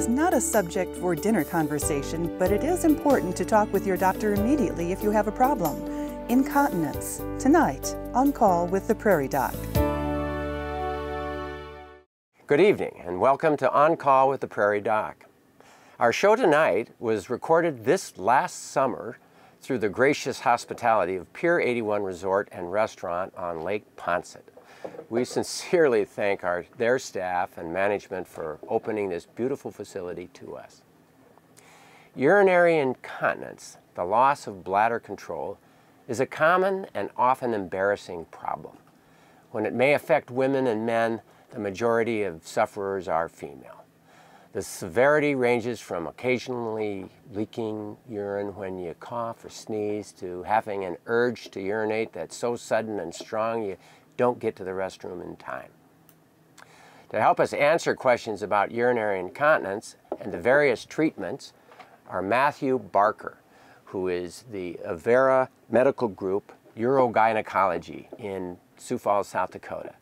is not a subject for dinner conversation, but it is important to talk with your doctor immediately if you have a problem. Incontinence, tonight on Call with the Prairie Doc. Good evening and welcome to On Call with the Prairie Doc. Our show tonight was recorded this last summer through the gracious hospitality of Pier 81 Resort and Restaurant on Lake Poinsett. We sincerely thank our, their staff and management for opening this beautiful facility to us. Urinary incontinence, the loss of bladder control, is a common and often embarrassing problem. When it may affect women and men, the majority of sufferers are female. The severity ranges from occasionally leaking urine when you cough or sneeze to having an urge to urinate that's so sudden and strong you don't get to the restroom in time. To help us answer questions about urinary incontinence and the various treatments are Matthew Barker, who is the Avera Medical Group Urogynecology in Sioux Falls, South Dakota,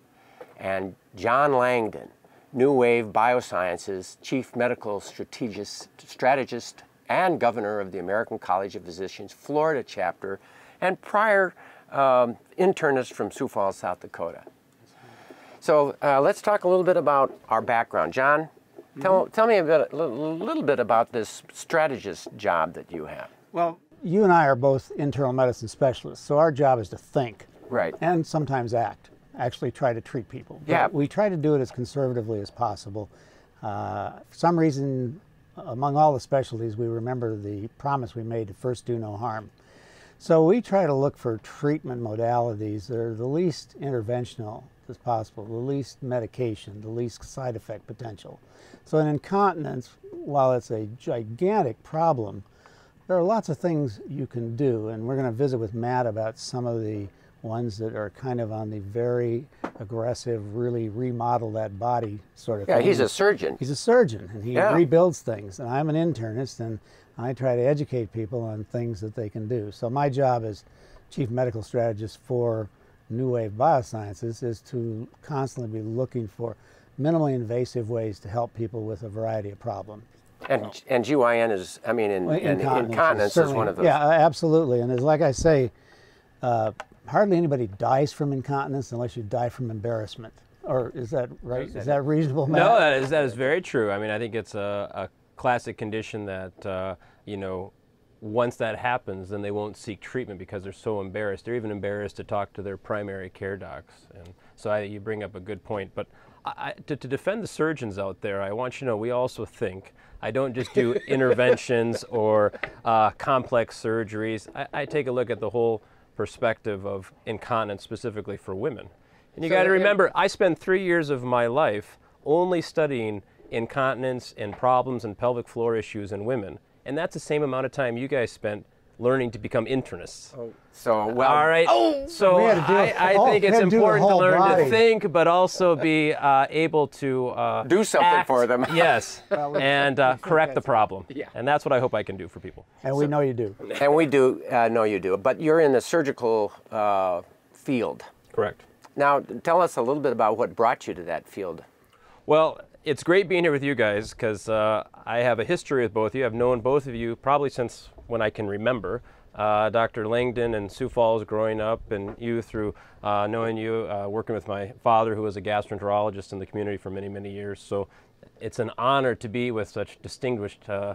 and John Langdon, New Wave Biosciences Chief Medical Strategist, Strategist and Governor of the American College of Physicians Florida chapter, and prior um, internist from Sioux Falls, South Dakota. So uh, let's talk a little bit about our background. John, tell, Mm-hmm. tell me a, bit, a little, little bit about this strategist job that you have. Well, you and I are both internal medicine specialists, so our job is to think Right. and sometimes act, actually try to treat people. But Yeah. We try to do it as conservatively as possible. Uh, for some reason, among all the specialties, we remember the promise we made to first do no harm. So we try to look for treatment modalities that are the least interventional as possible, the least medication, the least side effect potential. So in incontinence, while it's a gigantic problem, there are lots of things you can do, and we're going to visit with Matt about some of the ones that are kind of on the very aggressive, really remodel that body sort of Yeah, thing. he's a surgeon. He's a surgeon and he Yeah. rebuilds things. And I'm an internist and I try to educate people on things that they can do. So my job as chief medical strategist for New Wave Biosciences is to constantly be looking for minimally invasive ways to help people with a variety of problems. And, and GYN is, I mean, in, Well, and incontinence is one of those. Yeah, absolutely. And as like I say, uh, hardly anybody dies from incontinence unless you die from embarrassment. Or is that right? Is that reasonable, Matt? No, that is that is very true. I mean, I think it's a, a classic condition that uh, you know, once that happens, then they won't seek treatment because they're so embarrassed. They're even embarrassed to talk to their primary care docs. And so I, you bring up a good point. But I, to, to defend the surgeons out there, I want you to know we also think. I don't just do interventions or uh, complex surgeries. I, I take a look at the whole perspective of incontinence specifically for women. And you So got to remember, I spent three years of my life only studying incontinence and problems and pelvic floor issues in women. And that's the same amount of time you guys spent learning to become internists. So, well, All right. so We had to do a I, I whole- think it's had to important to learn body. to think, but also be uh, able to uh, Do something act. for them. yes, and uh, correct the problem. Yeah. And that's what I hope I can do for people. And we know you do. and we do uh, know you do, but you're in the surgical uh, field. Correct. Now, tell us a little bit about what brought you to that field. Well, it's great being here with you guys because uh, I have a history with both of you. I've known both of you probably since when I can remember. Uh, Dr. Langdon and Sioux Falls growing up, and you through uh, knowing you, uh, working with my father, who was a gastroenterologist in the community for many, many years. So it's an honor to be with such distinguished uh,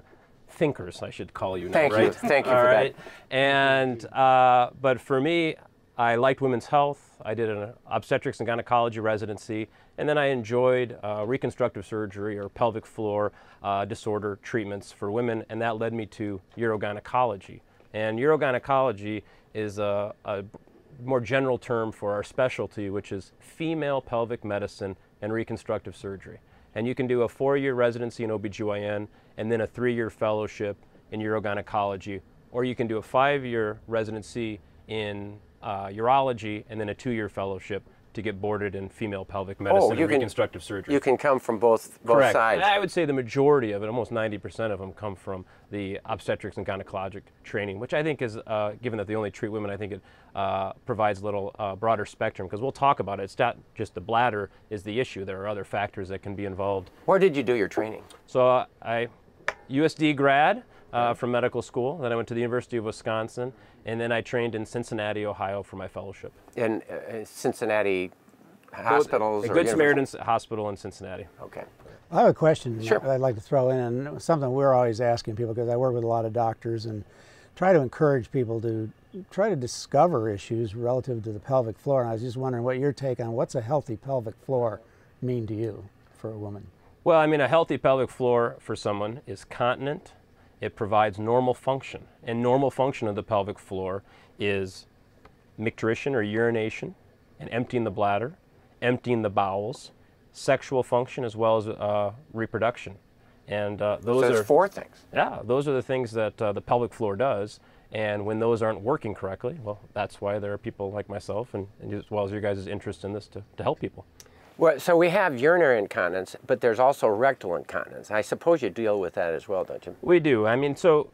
thinkers, I should call you now, Thank you. Thank you All for that. And, uh, but for me, I liked women's health. I did an obstetrics and gynecology residency, and then I enjoyed uh, reconstructive surgery or pelvic floor uh, disorder treatments for women, and that led me to urogynecology. And urogynecology is a, a more general term for our specialty, which is female pelvic medicine and reconstructive surgery. And you can do a four year residency in OBGYN and then a three year fellowship in urogynecology, or you can do a five year residency in uh, urology and then a two year fellowship to get boarded in female pelvic medicine Oh, you and can- reconstructive surgery. You can come from both both Correct. sides. And I would say the majority of it, almost 90% of them, come from the obstetrics and gynecologic training, which I think is, uh, given that they only treat women, I think it uh, provides a little uh, broader spectrum because we'll talk about it. It's not just the bladder is the issue. There are other factors that can be involved. Where did you do your training? So uh, I, USD grad uh, from medical school. Then I went to the University of Wisconsin, and then I trained in Cincinnati, Ohio, for my fellowship. In uh, Cincinnati hospitals A Good? Samaritan Hospital in Cincinnati. Okay. I have a question Sure. that I'd like to throw in, and something we're always asking people because I work with a lot of doctors and try to encourage people to try to discover issues relative to the pelvic floor. And I was just wondering what your take on what's a healthy pelvic floor mean to you for a woman? Well, I mean, a healthy pelvic floor for someone is continent. It provides normal function. And normal function of the pelvic floor is micturition or urination and emptying the bladder, emptying the bowels, sexual function, as well as uh, reproduction. And uh, those so are four things. yeah, those are the things that uh, the pelvic floor does. And when those aren't working correctly, well, that's why there are people like myself and, and as well as your guys' interest in this to, to help people. Well, so we have urinary incontinence, but there's also rectal incontinence. I suppose you deal with that as well, don't you? We do. I mean, so,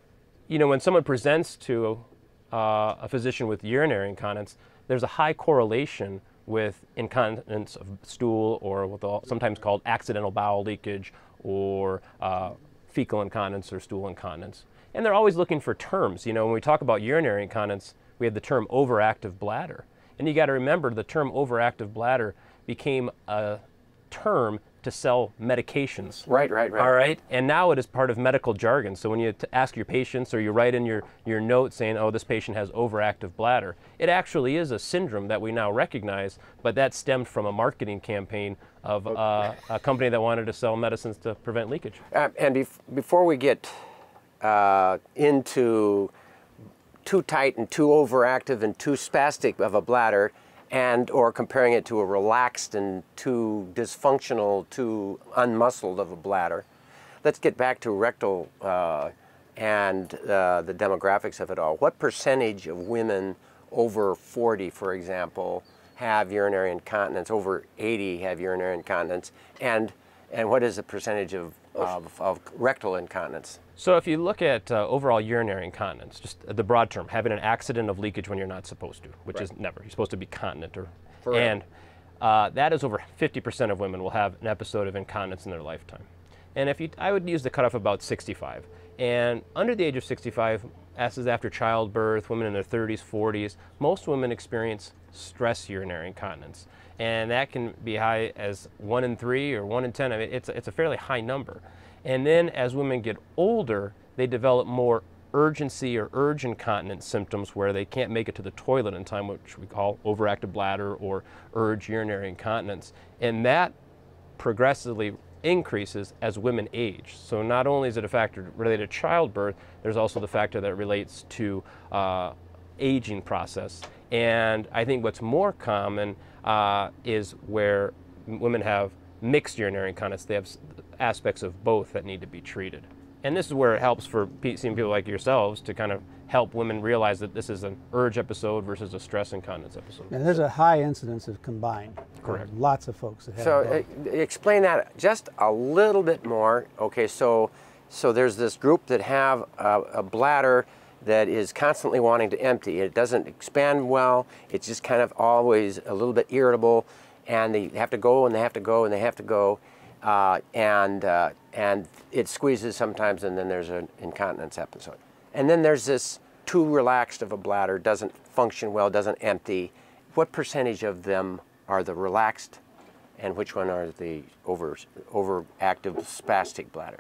you know, when someone presents to uh, a physician with urinary incontinence, there's a high correlation with incontinence of stool or what's sometimes called accidental bowel leakage or uh, fecal incontinence or stool incontinence. And they're always looking for terms. You know, when we talk about urinary incontinence, we have the term overactive bladder. And you got to remember the term overactive bladder became a term to sell medications. Right, right, right. All right, and now it is part of medical jargon. So when you t- ask your patients or you write in your, your note saying, oh, this patient has overactive bladder, it actually is a syndrome that we now recognize, but that stemmed from a marketing campaign of uh, a company that wanted to sell medicines to prevent leakage. Uh, and bef- before we get uh, into too tight and too overactive and too spastic of a bladder, and or comparing it to a relaxed and too dysfunctional, too unmuscled of a bladder, let's get back to rectal uh, and uh, the demographics of it all. What percentage of women over 40, for example, have urinary incontinence? Over 80 have urinary incontinence, and and what is the percentage of, of, of rectal incontinence? So if you look at uh, overall urinary incontinence, just the broad term, having an accident of leakage when you're not supposed to, which is never. You're supposed to be continent, or Correct. and uh, that is over 50% of women will have an episode of incontinence in their lifetime. And if you, I would use the cutoff about 65. And under the age of 65, as is after childbirth, women in their 30s, 40s, most women experience stress urinary incontinence. And that can be high as one in three or one in 10. I mean, it's, it's a fairly high number. And then as women get older, they develop more urgency or urge incontinence symptoms where they can't make it to the toilet in time, which we call overactive bladder or urge urinary incontinence. And that progressively increases as women age. So not only is it a factor related to childbirth, there's also the factor that relates to uh, aging process. And I think what's more common uh, is where women have mixed urinary incontinence. They have aspects of both that need to be treated. And this is where it helps for seeing people like yourselves to kind of help women realize that this is an urge episode versus a stress incontinence episode. And there's a high incidence of combined. Correct. Lots of folks that have So both. explain that just a little bit more. Okay, so so there's this group that have a, a bladder that is constantly wanting to empty. It doesn't expand well. It's just kind of always a little bit irritable, and they have to go and they have to go and they have to go, uh, and uh, and it squeezes sometimes, and then there's an incontinence episode. And then there's this too relaxed of a bladder, doesn't function well, doesn't empty. What percentage of them are the relaxed and which one are the over overactive spastic bladder?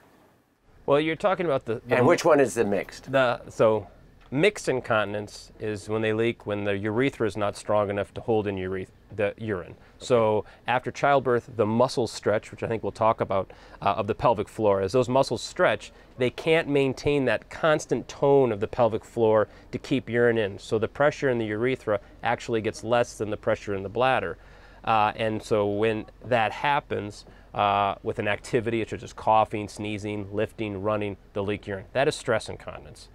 Well, you're talking about the, the And which one is the mixed? The so mixed incontinence is when they leak when the urethra is not strong enough to hold in ureth- the urine. So after childbirth, the muscles stretch, which I think we'll talk about, uh, of the pelvic floor. As those muscles stretch, they can't maintain that constant tone of the pelvic floor to keep urine in. So the pressure in the urethra actually gets less than the pressure in the bladder. Uh, and so when that happens uh, with an activity such as coughing, sneezing, lifting, running, the leak urine, that is stress incontinence.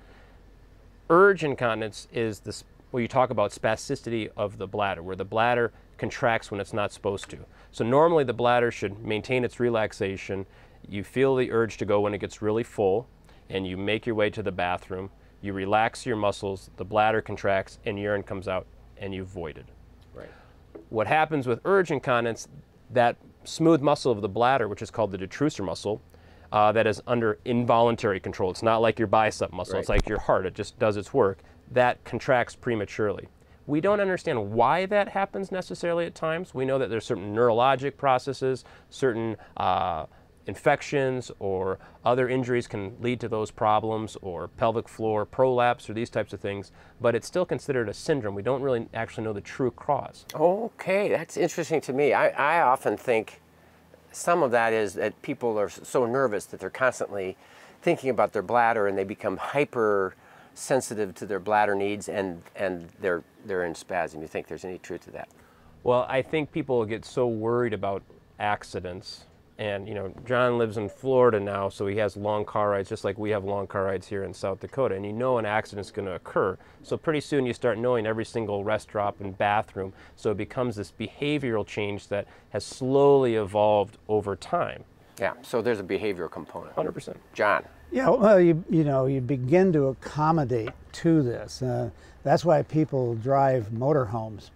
Urge incontinence is this where you talk about spasticity of the bladder, where the bladder contracts when it's not supposed to. So normally the bladder should maintain its relaxation. You feel the urge to go when it gets really full, and you make your way to the bathroom. You relax your muscles, the bladder contracts, and urine comes out, and you've voided. Right. What happens with urge incontinence, that smooth muscle of the bladder, which is called the detrusor muscle, uh, that is under involuntary control. It's not like your bicep muscle, it's like your heart, it just does its work. That contracts prematurely. We don't understand why that happens necessarily at times. We know that there's certain neurologic processes, certain uh, infections or other injuries can lead to those problems, or pelvic floor prolapse, or these types of things, but it's still considered a syndrome. We don't really actually know the true cause. Okay, that's interesting to me. I, I often think some of that is that people are so nervous that they're constantly thinking about their bladder and they become hyper sensitive to their bladder needs and, and they're, they're in spasm. You think there's any truth to that? Well, I think people get so worried about accidents. And, you know, John lives in Florida now, so he has long car rides, just like we have long car rides here in South Dakota. And you know an accident's going to occur. So pretty soon you start knowing every single rest drop and bathroom. So it becomes this behavioral change that has slowly evolved over time. Yeah, so there's a behavioral component. 100%. John, Yeah, well, you, you know, you begin to accommodate to this. Uh, that's why people drive motorhomes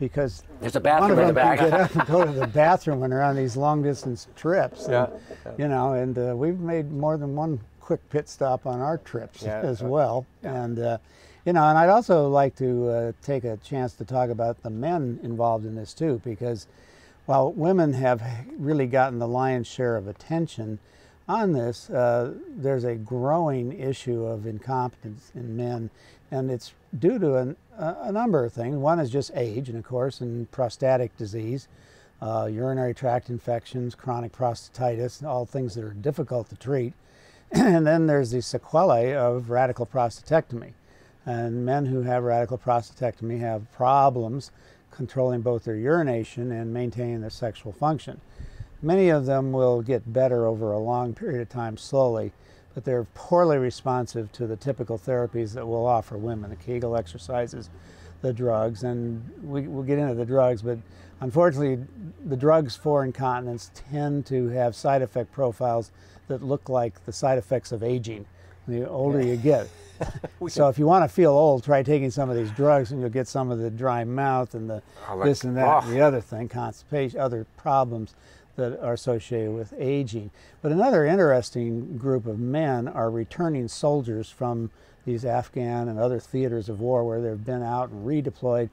because There's a one bathroom of in the back. can get up and go to the bathroom when they're on these long distance trips. and, Yeah, You know, and uh, we've made more than one quick pit stop on our trips Yeah, as well. And, uh, you know, and I'd also like to uh, take a chance to talk about the men involved in this too, because while women have really gotten the lion's share of attention on this, uh, there's a growing issue of incontinence in men, and it's due to an, a, number of things. One is just age, and of course, and prostatic disease, uh, urinary tract infections, chronic prostatitis, all things that are difficult to treat. and then there's the sequelae of radical prostatectomy. And men who have radical prostatectomy have problems controlling both their urination and maintaining their sexual function. Many of them will get better over a long period of time slowly, but they're poorly responsive to the typical therapies that we'll offer women the Kegel exercises, the drugs, and we, we'll get into the drugs, but unfortunately, the drugs for incontinence tend to have side effect profiles that look like the side effects of aging the older you get. so if you want to feel old, try taking some of these drugs, and you'll get some of the dry mouth and the like- this and that, and oh. the other thing, constipation, other problems that are associated with aging. But another interesting group of men are returning soldiers from these Afghan and other theaters of war where they've been out and redeployed,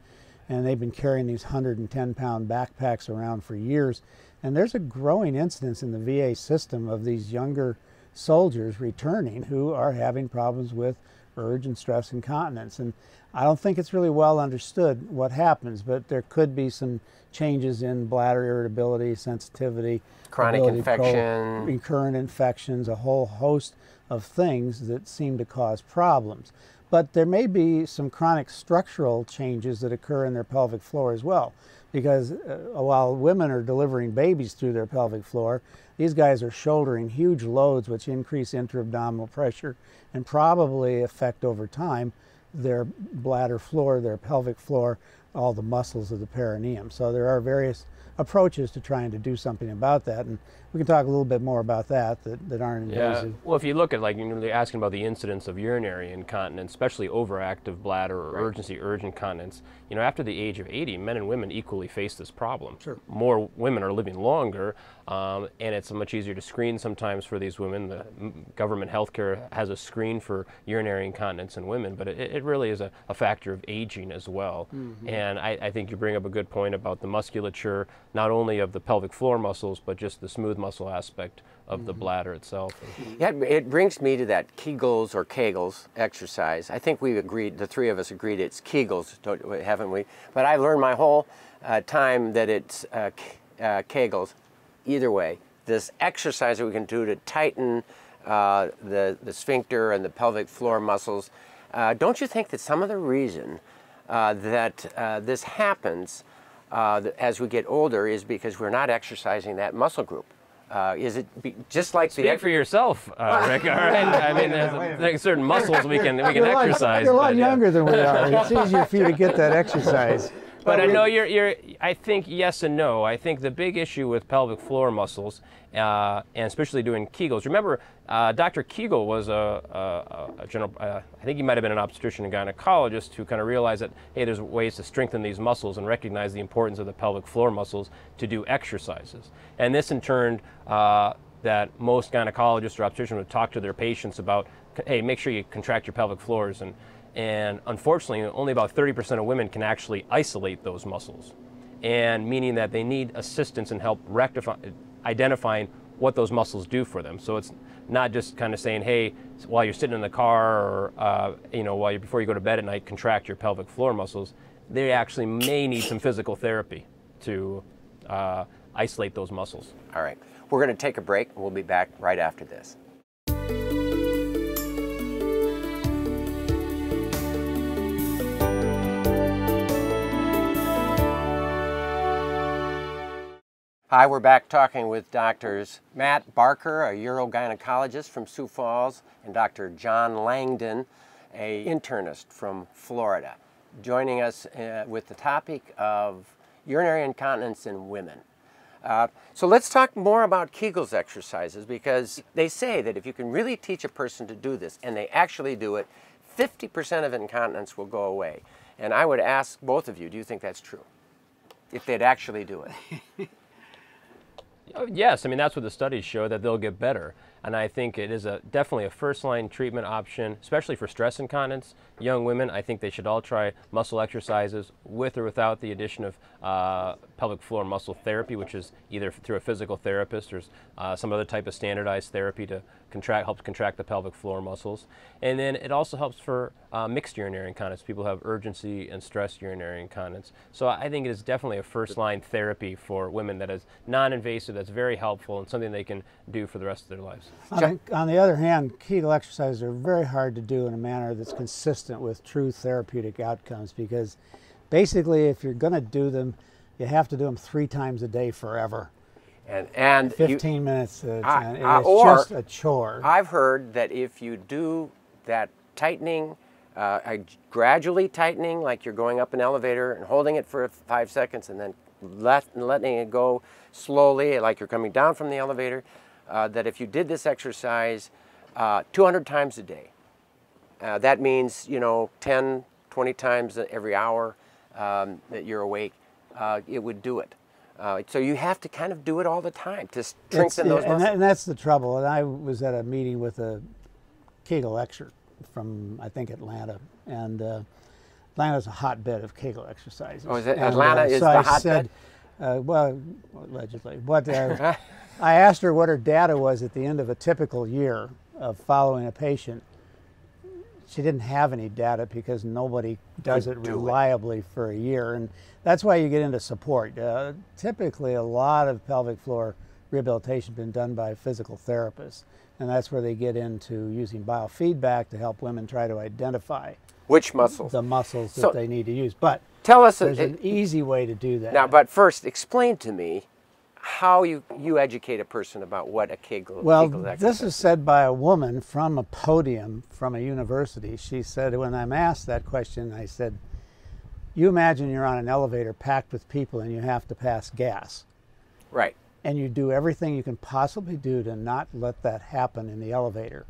and they've been carrying these 110 pound backpacks around for years. And there's a growing incidence in the VA system of these younger soldiers returning who are having problems with urge and stress incontinence. And I don't think it's really well understood what happens, but there could be some changes in bladder irritability, sensitivity, Chronic ability to co- infection. recurrent infections, a whole host of things that seem to cause problems. But there may be some chronic structural changes that occur in their pelvic floor as well. Because uh, while women are delivering babies through their pelvic floor, these guys are shouldering huge loads which increase intra-abdominal pressure and probably affect over time their bladder floor, their pelvic floor, all the muscles of the perineum. So there are various approaches to trying to do something about that. And we can talk a little bit more about that that, that aren't Yeah. invasive. Well, if you look at like you know, they're asking about the incidence of urinary incontinence, especially overactive bladder or urgency urge incontinence. You know, after the age of 80, men and women equally face this problem. Sure. More women are living longer, um, and it's much easier to screen sometimes for these women. The m- government healthcare has a screen for urinary incontinence in women, but it, it really is a, a factor of aging as well. And I, I think you bring up a good point about the musculature, not only of the pelvic floor muscles, but just the smooth muscle aspect of the bladder itself. Yeah, it- it brings me to that Kegels or Kegels exercise. I think we agreed, the three of us agreed it's Kegels, don't- haven't we? But I've learned my whole uh, time that it's uh, uh, Kegels. Either way, this exercise that we can do to tighten uh, the, the sphincter and the pelvic floor muscles. Uh, don't you think that some of the reason uh, that this happens as we get older is because we're not exercising that muscle group? Uh, is it be, just like the Speak for yourself, uh, Rick. All right. I mean, there's, a, there's certain muscles we can we can You're a lot- exercise. You're a lot but, yeah. younger than we are. It's easier for you to get that exercise. But I know you're, you're. I think yes and no. I think the big issue with pelvic floor muscles, uh, and especially doing Kegels. Remember, uh, Dr. Kegel was a, a, a general. Uh, I think he might have been an obstetrician and gynecologist who kind of realized that hey, there's ways to strengthen these muscles and recognize the importance of the pelvic floor muscles to do exercises. And this, in turn, uh, that most gynecologists or obstetricians would talk to their patients about. Hey, make sure you contract your pelvic floors and and unfortunately, only about 30% of women can actually isolate those muscles. And meaning that they need assistance and help rectify, identifying what those muscles do for them. So it's not just kind of saying, hey, while you're sitting in the car or, uh, you know, while you, before you go to bed at night, contract your pelvic floor muscles. They actually may need some physical therapy to uh, isolate those muscles. All right. We're going to take a break. We'll be back right after this. Hi, we're back talking with doctors Matt Barker, a urogynecologist from Sioux Falls, and Dr. John Langdon, a internist from Florida, joining us uh, with the topic of urinary incontinence in women. Uh, so let's talk more about Kegel's exercises because they say that if you can really teach a person to do this, and they actually do it, 50% of incontinence will go away. And I would ask both of you, do you think that's true? If they'd actually do it. Oh, yes, I mean that's what the studies show that they'll get better, and I think it is a definitely a first-line treatment option, especially for stress incontinence. Young women, I think they should all try muscle exercises with or without the addition of uh, pelvic floor muscle therapy, which is either through a physical therapist or uh, some other type of standardized therapy to contract helps contract the pelvic floor muscles, and then it also helps for uh, mixed urinary incontinence. People have urgency and stress urinary incontinence. So I think it is definitely a first line therapy for women that is non invasive, that's very helpful, and something they can do for the rest of their lives. On the, on the other hand, Kegel exercises are very hard to do in a manner that's consistent with true therapeutic outcomes because basically, if you're going to do them, you have to do them three times a day forever. And, and 15 you, minutes, uh, uh, it's uh, just a chore. I've heard that if you do that tightening, uh, gradually tightening, like you're going up an elevator and holding it for five seconds and then let, letting it go slowly, like you're coming down from the elevator, uh, that if you did this exercise uh, 200 times a day, uh, that means, you know, 10, 20 times every hour um, that you're awake, it would do it. Uh, so you have to kind of do it all the time to strengthen it's, those and, that, and, that's the trouble. And I was at a meeting with a Kegel expert from I think Atlanta, and uh, Atlanta is a hotbed of Kegel exercises. Oh, is it? And, Atlanta uh, is so the I hotbed. Said, uh, well, allegedly, but uh, I asked her what her data was at the end of a typical year of following a patient. She didn't have any data because nobody does it do reliably it. for a year, and that's why you get into support. Uh, typically, a lot of pelvic floor rehabilitation has been done by physical therapists, and that's where they get into using biofeedback to help women try to identify which muscles the muscles so that they need to use. But tell us there's a, an easy way to do that. Now, but first, explain to me how you, you educate a person about what a Kegel, well, Kegel this is said by a woman from a podium from a university. She said, when I'm asked that question, I said, you imagine you're on an elevator packed with people and you have to pass gas. Right. And you do everything you can possibly do to not let that happen in the elevator.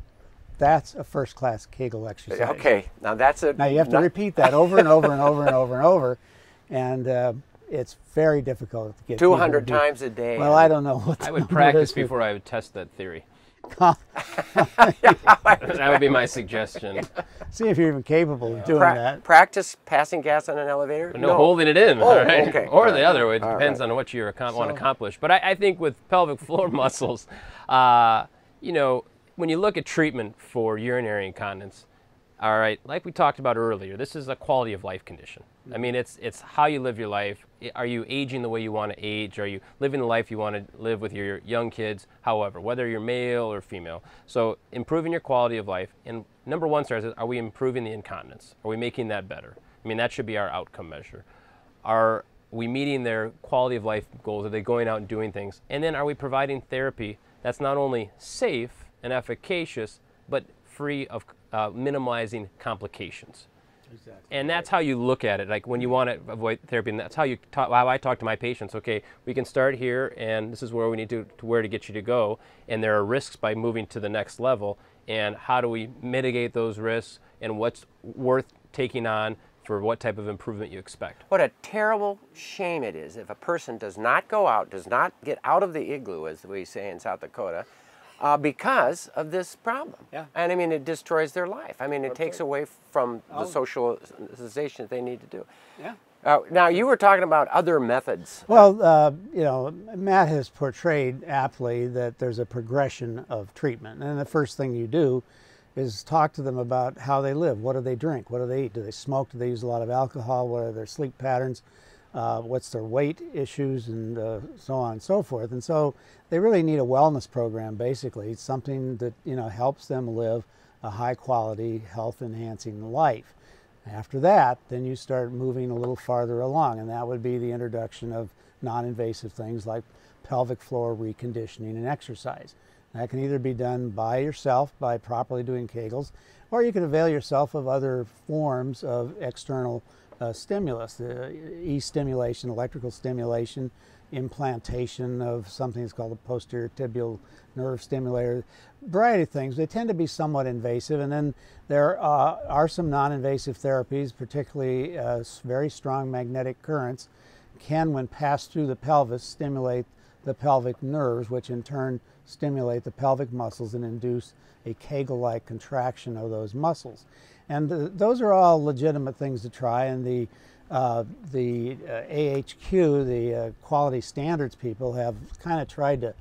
That's a first class Kegel exercise. Okay, now that's a. Now you have to repeat that over and over and over and over and over. And uh, it's very difficult to get 200 times a day. Well, I don't know what I would practice before I would test that theory. that would be my suggestion. See if you're even capable of doing pra that. Practice passing gas on an elevator? But no, holding it in. Oh, right? okay. Or all the right. other way. It All depends right. on what you want to accomplish. But I, I, think with pelvic floor muscles, uh, you know, when you look at treatment for urinary incontinence, all right, like we talked about earlier, this is a quality of life condition. I mm-hmm. mean, it's it's how you live your life. Are you aging the way you want to age? Are you living the life you want to live with your young kids? However, whether you're male or female. So improving your quality of life. And number one starts is, are we improving the incontinence? Are we making that better? I mean, that should be our outcome measure. Are we meeting their quality of life goals? Are they going out and doing things? And then are we providing therapy that's not only safe and efficacious, but free of uh, minimizing complications? And that's how you look at it. Like when you want to avoid therapy, and that's how you talk, how I talk to my patients. Okay, we can start here, and this is where we need to, to where to get you to go. And there are risks by moving to the next level. And how do we mitigate those risks? And what's worth taking on for what type of improvement you expect? What a terrible shame it is if a person does not go out, does not get out of the igloo, as we say in South Dakota, uh, because of this problem. Yeah. And I mean, it destroys their life. I mean, it takes away from the socialization that they need to do. Yeah. Uh, now, you were talking about other methods. Well, uh, you know, Matt has portrayed aptly that there's a progression of treatment. And the first thing you do is talk to them about how they live. What do they drink? What do they eat? Do they smoke? Do they use a lot of alcohol? What are their sleep patterns? Uh, what's their weight issues and uh, so on and so forth. And so they really need a wellness program basically. It's something that, you know, helps them live a high quality, health enhancing life. After that, then you start moving a little farther along, and that would be the introduction of non invasive things like pelvic floor reconditioning and exercise. That can either be done by yourself by properly doing Kegels, or you can avail yourself of other forms of external uh, stimulus, the e-stimulation, electrical stimulation, implantation of something that's called a posterior tibial nerve stimulator, variety of things. They tend to be somewhat invasive, and then there uh, are some non-invasive therapies, particularly uh, very strong magnetic currents, can, when passed through the pelvis, stimulate the pelvic nerves, which in turn stimulate the pelvic muscles and induce a Kegel-like contraction of those muscles. And the, those are all legitimate things to try, and the uh, the uh, AHQ, the uh, quality standards people, have kind of tried to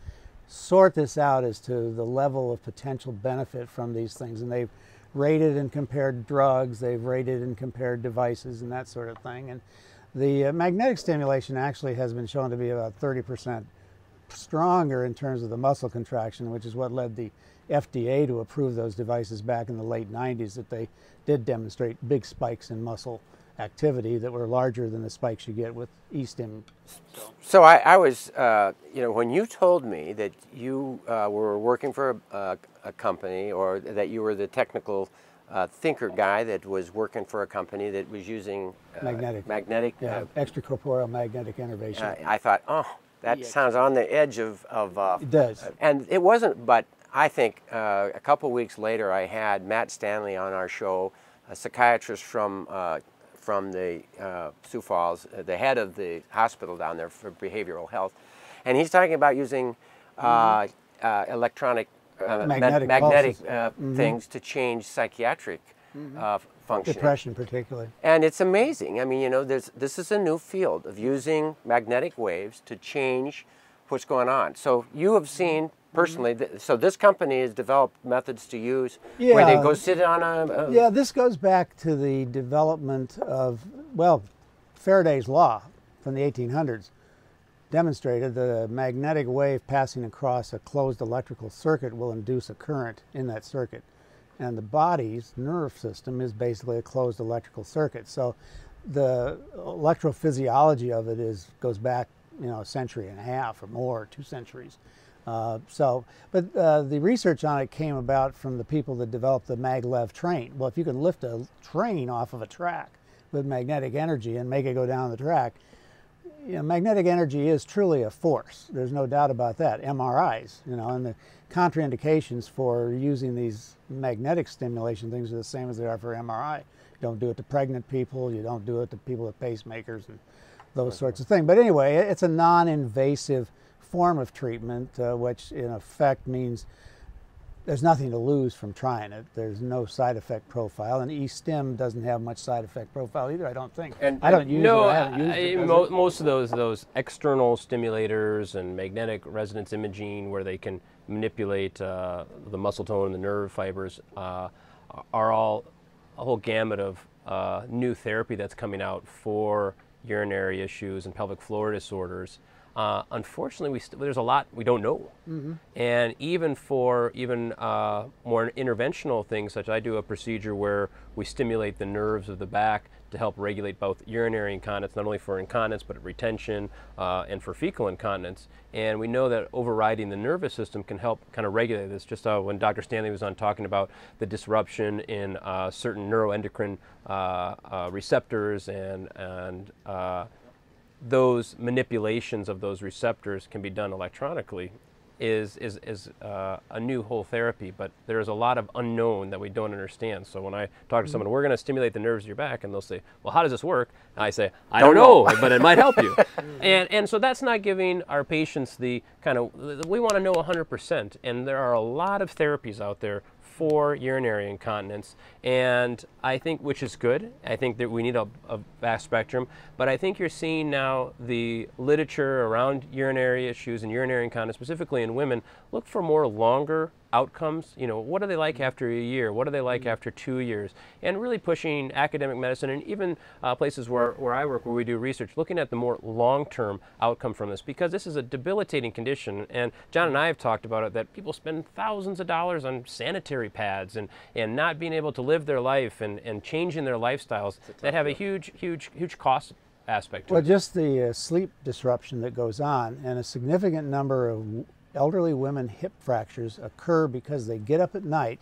sort this out as to the level of potential benefit from these things. And they've rated and compared drugs, they've rated and compared devices, and that sort of thing. And the uh, magnetic stimulation actually has been shown to be about 30% stronger in terms of the muscle contraction, which is what led the FDA to approve those devices back in the late 90s, that they did demonstrate big spikes in muscle activity that were larger than the spikes you get with e-stim. So, so I, I, was, uh, you know, when you told me that you uh, were working for a, a, company or that you were the technical uh, thinker guy that was working for a company that was using uh, magnetic, magnetic, yeah, uh, extracorporeal magnetic innervation. I thought, oh, that sounds on the edge of, of uh, it does. And it wasn't, but I think uh, a couple weeks later I had Matt Stanley on our show, a psychiatrist from, uh, from the uh, Sioux Falls, uh, the head of the hospital down there for behavioral health. And he's talking about using uh, mm-hmm. electronic magnetic, magnetic mm-hmm. things to change psychiatric mm-hmm. function. Depression, particularly. And it's amazing. I mean, you know, this is a new field of using magnetic waves to change what's going on. So you have seen personally, mm-hmm. th- so this company has developed methods to use yeah. where they go sit on a, a. Yeah, this goes back to the development of, well, Faraday's law from the 1800s demonstrated that a magnetic wave passing across a closed electrical circuit will induce a current in that circuit and the body's nerve system is basically a closed electrical circuit. So the electrophysiology of it is goes back, you know, a century and a half or more, two centuries. Uh, so, but uh, the research on it came about from the people that developed the maglev train. Well, if you can lift a train off of a track with magnetic energy and make it go down the track, you know, magnetic energy is truly a force. There's no doubt about that. MRIs, you know, and the contraindications for using these magnetic stimulation things are the same as they are for MRI. You don't do it to pregnant people. You don't do it to people with pacemakers and those sorts of things. But anyway, it's a non-invasive form of treatment, uh, which in effect means there's nothing to lose from trying it. There's no side effect profile, and eStim doesn't have much side effect profile either. I don't think. And I don't use no, it. It. Mo- most of those those external stimulators and magnetic resonance imaging, where they can manipulate uh, the muscle tone and the nerve fibers, uh, are all a whole gamut of uh, new therapy that's coming out for urinary issues and pelvic floor disorders. Uh, unfortunately, we st- there's a lot we don't know. Mm-hmm. And even for even uh, more interventional things, such I do a procedure where we stimulate the nerves of the back to help regulate both urinary incontinence, not only for incontinence, but retention uh, and for fecal incontinence. And we know that overriding the nervous system can help kind of regulate this. Just uh, when Dr. Stanley was on talking about the disruption in uh, certain neuroendocrine uh, uh, receptors and, and uh, those manipulations of those receptors can be done electronically is, is, is uh, a new whole therapy, but there's a lot of unknown that we don't understand. So when I talk to someone, we're going to stimulate the nerves of your back, and they'll say, well, how does this work? And I say, I don't, know, but it might help you. and, and so that's not giving our patients the kind of, we want to know 100%. And there are a lot of therapies out there for urinary incontinence, and I think which is good. I think that we need a, a, vast spectrum, but I think you're seeing now the literature around urinary issues and urinary incontinence, specifically in women, look for more longer outcomes. You know, what are they like after a year? What are they like after two years? And really pushing academic medicine and even uh, places where, where I work, where we do research, looking at the more long-term outcome from this because this is a debilitating condition. And John and I have talked about it that people spend thousands of dollars on sanitary pads and, and not being able to live their life and, and changing their lifestyles that have a huge, huge, huge cost aspect well, it. just the uh, sleep disruption that goes on, and a significant number of elderly women hip fractures occur because they get up at night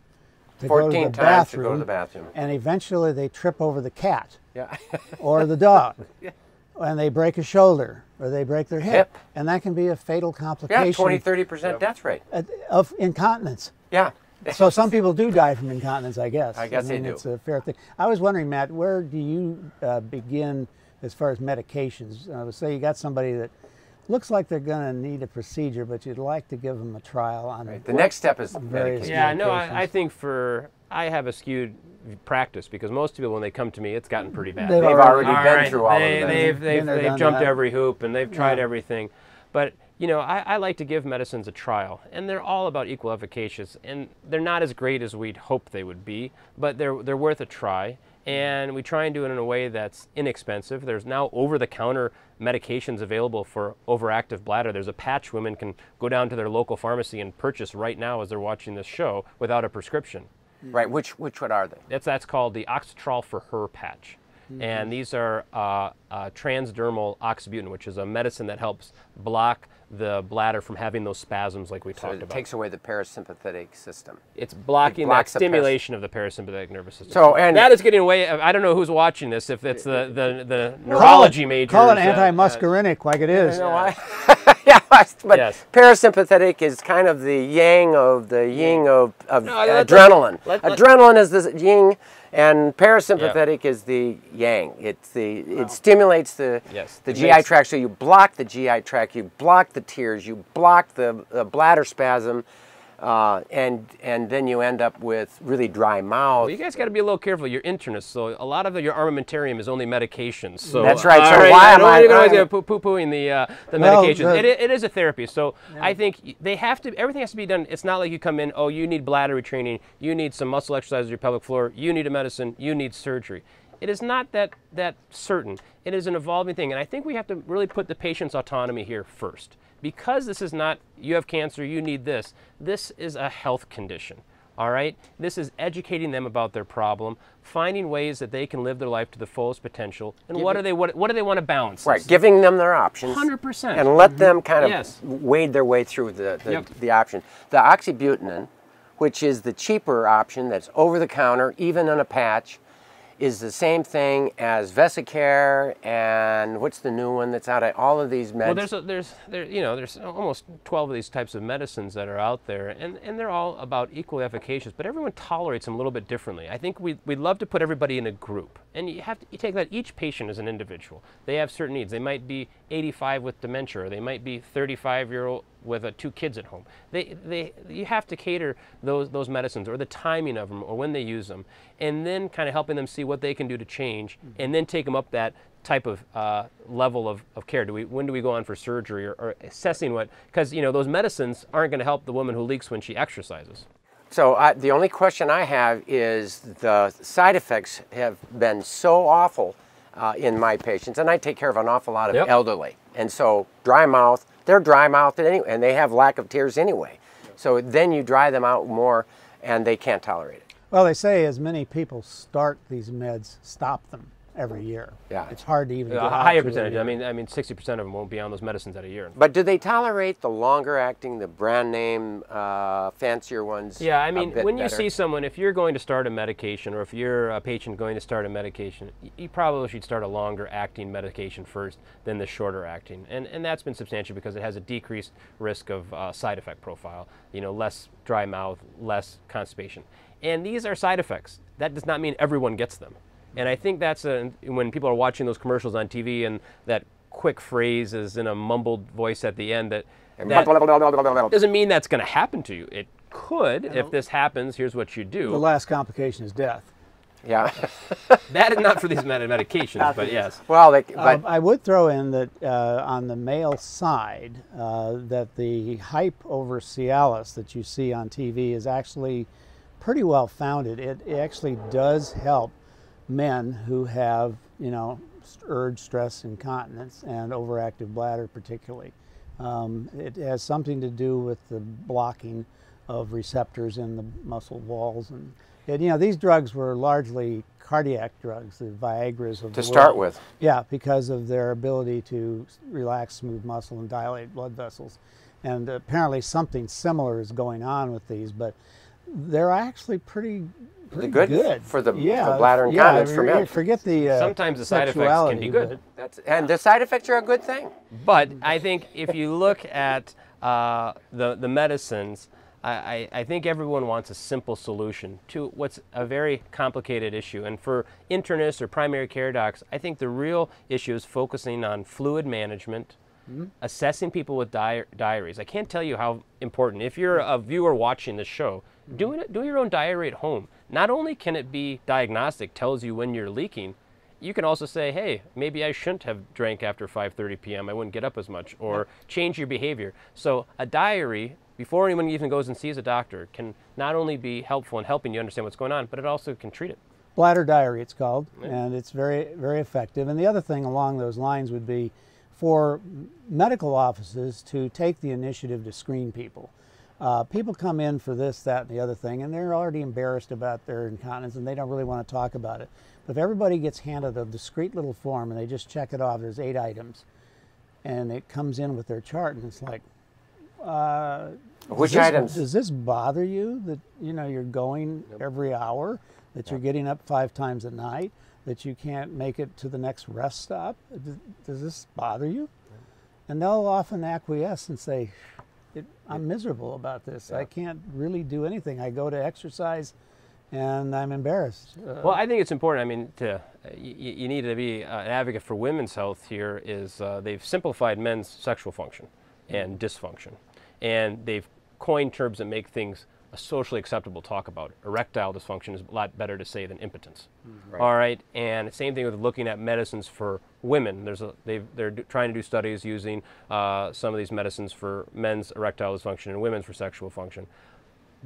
to go to the 14 times to bathroom, go to the bathroom. and eventually they trip over the cat Yeah. or the dog, and they break a shoulder or they break their hip, Hip. and that can be a fatal yeah, complication 20, 30% death rate. of incontinence. Yeah. So some people do die from incontinence, I guess. I guess they mean, do. It's a fair thing. I was wondering, Matt, where do you uh, begin as far as medications? Uh, say you got somebody that looks like they're going to need a procedure, but you'd like to give them a trial on The next step is Various- medication. Yeah, no, medications. I, I think for I have a skewed practice because most people when they come to me, it's gotten pretty bad. They've They've already already been right, through all they, of this. They've, they've, Been there, they've jumped that. every hoop and they've tried Yeah. everything. But, you know, I, I like to give medicines a trial, and they're all about equal efficacious. And they're not as great as we'd hope they would be, but they're, they're worth a try. And we try and do it in a way that's inexpensive. There's now over the counter medications available for overactive bladder. There's a patch women can go down to their local pharmacy and purchase right now as they're watching this show without a prescription. Right, which, which what are they? That's, that's called the Oxytrol for Her patch. And these are uh, uh, transdermal oxybutynin, which is a medicine that helps block the bladder from having those spasms like we So talked it about. It takes away the parasympathetic system. it's blocking blocks that the paras- stimulation of the parasympathetic nervous system. So, and- that is getting away. I don't know who's watching this. If it's the the, the neurology major. Call it anti-muscarinic like it is. You know why? yeah, but Yes. parasympathetic is kind of the yang of the yin of, of No, adrenaline. let- let- adrenaline is the yin, and parasympathetic is the yang. It's the it stimulates the Yes, the it GI tract. So you block the GI tract, you block the tears, you block the, the bladder spasm, uh, and and then you end up with really dry mouth. Well, you guys got to be a little careful. You're internists, so a lot of the, your armamentarium is only medications. So That's right, all so why I am I- want you guys I'm- to poo poo pooing the uh, the Well, medications. the- it, it is a therapy, so I think they have to. Everything has to be done. It's not like you come in. Oh, you need bladder retraining. You need some muscle exercises of your pelvic floor. You need a medicine. You need surgery. It is not that that certain. It is an evolving thing, and I think we have to really put the patient's autonomy here first. Because this is not you have cancer, you need this. This is a health condition. All right? This is educating them about their problem, finding ways that they can live their life to the fullest potential, and what do they what, what do they want to balance? Right, giving them their options. 100%. And let them kind of Yes. wade their way through the, the, Yep. the option. The oxybutynin, which is the cheaper option that's over the counter, even in a patch, is the same thing as Vesicare and what's the new one that's out of all of these meds? Well, there's a, there's there you know there's almost 12 of these types of medicines that are out there, and, and they're all about equally efficacious, but everyone tolerates them a little bit differently. I think we we'd love to put everybody in a group, and you have to you take that each patient is an individual. They have certain needs. They might be 85 with dementia, or they might be 35 year old with uh, two kids at home. They, they, you have to cater those, those medicines or the timing of them or when they use them, and then kind of helping them see what they can do to change, and then take them up that type of uh, level of, of care. Do we, when do we go on for surgery or, or assessing what, because you know those medicines aren't going to help the woman who leaks when she exercises. So I, the only question I have is the side effects have been so awful uh, in my patients, and I take care of an awful lot of Yep. elderly. And so dry mouth, they're dry mouthed anyway, and they have lack of tears anyway. So then you dry them out more, and they can't tolerate it. Well, they say as many people start these meds, stop them every year. Yeah. It's hard to even A get out higher percentage. I mean, I mean, 60% of them won't be on those medicines at a year. But do they tolerate the longer acting, the brand name, uh, fancier ones? Yeah, I mean, bit when you better? see someone, if you're going to start a medication or if you're a patient going to start a medication, you probably should start a longer acting medication first than the shorter acting. And, and that's been substantial because it has a decreased risk of uh, side effect profile, you know, less dry mouth, less constipation. And these are side effects. That does not mean everyone gets them. And I think that's a, when people are watching those commercials on TV and that quick phrase is in a mumbled voice at the end that, that doesn't mean that's going to happen to you. It could. If this happens, here's what you do. the last complication is death. yeah. That is not for these med- medications, but yes. well, they, but Um, I would throw in that uh, on the male side, uh, that the hype over Cialis that you see on TV is actually pretty well founded. It, it actually does help men who have, you know, urge, stress, incontinence, and overactive bladder, particularly. Um, it has something to do with the blocking of receptors in the muscle walls, and, and you know these drugs were largely cardiac drugs, the Viagra's of to the start with, Yeah, because of their ability to relax smooth muscle and dilate blood vessels. And apparently something similar is going on with these, but they're actually pretty, pretty good good, for the- for yeah, bladder yeah, incontinence for I mean, men. Forget the uh, Sometimes the side effects can be good. but- that's, and the side effects are a good thing. But I think if you look at uh, the, the medicines, I, I, I think everyone wants a simple solution to what's a very complicated issue. And for internists or primary care docs, I think the real issue is focusing on fluid management, assessing people with di- diaries. I can't tell you how important. If you're a viewer watching the show, do, it, do your own diary at home. Not only can it be diagnostic, tells you when you're leaking, you can also say, hey, maybe I shouldn't have drank after 5:30 p.m. I wouldn't get up as much, or change your behavior. So a diary before anyone even goes and sees a doctor can not only be helpful in helping you understand what's going on, but it also can treat it. bladder diary it's called and it's very very effective and the other thing along those lines would be for medical offices to take the initiative to screen people uh, people come in for this that and the other thing and they're already embarrassed about their incontinence and they don't really want to talk about it but if everybody gets handed a discrete little form and they just check it off there's eight items and it comes in with their chart and it's like uh, Which does this- items? Does this bother you that you know you're going every hour, that you're getting up five times a night, that you can't make it to the next rest stop? Does, does this bother you? And they'll often acquiesce and say, "I'm miserable about this. I can't really do anything. I go to exercise, and I'm embarrassed." Uh, Well, I think it's important. I mean, to you, you need to be uh, an advocate for women's health. Here is uh, they've simplified men's sexual function and dysfunction, and they've coined terms that make things a socially acceptable talk about. Erectile dysfunction is a lot better to say than impotence. All right, and same thing with looking at medicines for women. There's a they've, they're do, trying to do studies using uh, some of these medicines for men's erectile dysfunction and women's for sexual function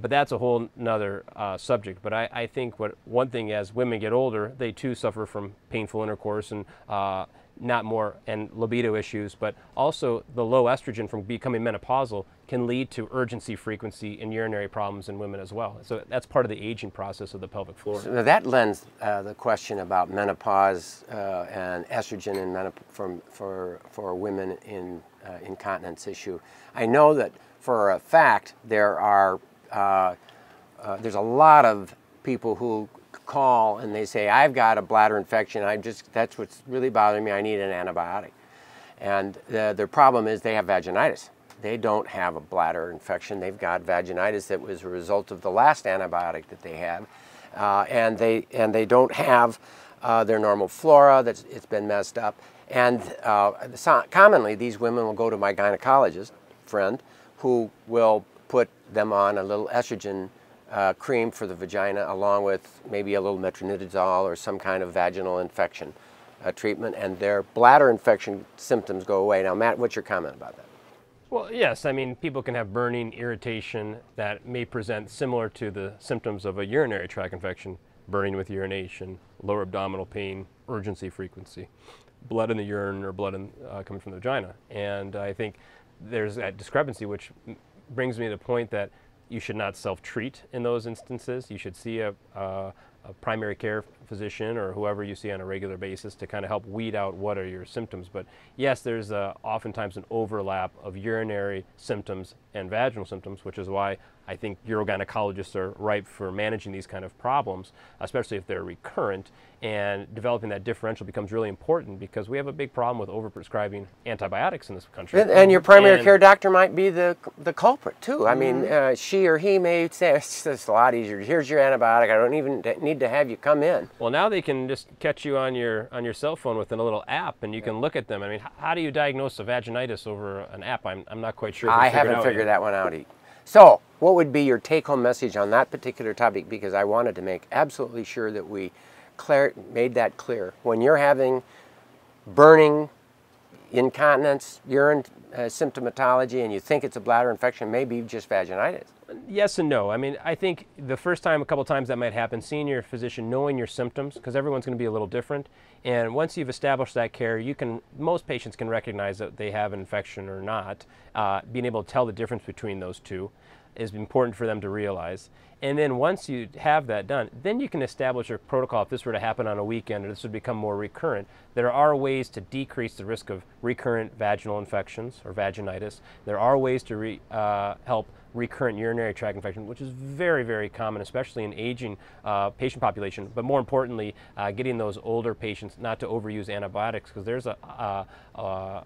but that's a whole nother uh, subject. But I, I think what one thing as women get older, they too suffer from painful intercourse and uh, not more and libido issues, but also the low estrogen from becoming menopausal can lead to urgency, frequency, and urinary problems in women as well. So that's part of the aging process of the pelvic floor. Now that lends uh, the question about menopause uh, and estrogen and menop- from, for, for women in uh, incontinence issue. I know that for a fact there are uh, uh, there's a lot of people who call and they say I've got a bladder infection. I just that's what's really bothering me. I need an antibiotic. And the, their problem is they have vaginitis. They don't have a bladder infection. They've got vaginitis that was a result of the last antibiotic that they had, uh, and they and they don't have uh, their normal flora. That's it's been messed up. And uh, so commonly, these women will go to my gynecologist friend, who will put them on a little estrogen uh, cream for the vagina, along with maybe a little metronidazole or some kind of vaginal infection uh, treatment, and their bladder infection symptoms go away. Now, Matt, what's your comment about that? Well, yes. I mean, people can have burning, irritation that may present similar to the symptoms of a urinary tract infection burning with urination, lower abdominal pain, urgency frequency. blood in the urine or blood in, uh, coming from the vagina. And I think there's that discrepancy, which brings me to the point that you should not self-treat in those instances. You should see a, a primary care physician or whoever you see on a regular basis to kind of help weed out what are your symptoms. But yes, there's uh, oftentimes an overlap of urinary symptoms and vaginal symptoms, which is why I think urogynecologists are ripe for managing these kind of problems, especially if they're recurrent. And developing that differential becomes really important because we have a big problem with overprescribing antibiotics in this country. And, and your primary and, care doctor might be the, the culprit too. I mean, mm-hmm. uh, she or he may say, it's just a lot easier. Here's your antibiotic. I don't even need to have you come in. Well, now they can just catch you on your on your cell phone with a little app, and you can look at them. I mean, how do you diagnose a vaginitis over an app? I'm, I'm not quite sure. I haven't figured that one out. So, what would be your take-home message on that particular topic? Because I wanted to make absolutely sure that we made that clear. When you're having burning, incontinence, urine uh, symptomatology, and you think it's a bladder infection, maybe just vaginitis. Yes and no. I mean, I think the first time, a couple times that might happen, seeing your physician, knowing your symptoms, because everyone's going to be a little different. And once you've established that care, you can, most patients can recognize that they have an infection or not. Uh, being able to tell the difference between those two is important for them to realize. And then once you have that done, then you can establish a protocol if this were to happen on a weekend or this would become more recurrent. There are ways to decrease the risk of recurrent vaginal infections or vaginitis. There are ways to re, uh, help recurrent urinary tract infection, which is very, very common, especially in aging uh, patient population. But more importantly, uh, getting those older patients not to overuse antibiotics because there's a, a, a